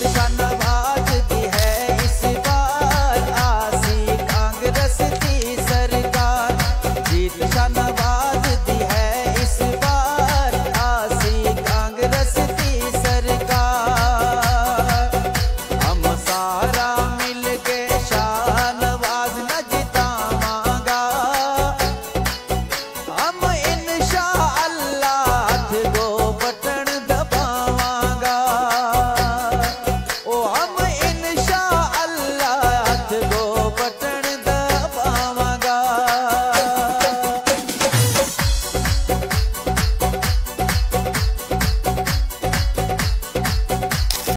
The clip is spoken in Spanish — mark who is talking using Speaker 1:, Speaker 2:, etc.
Speaker 1: Pensando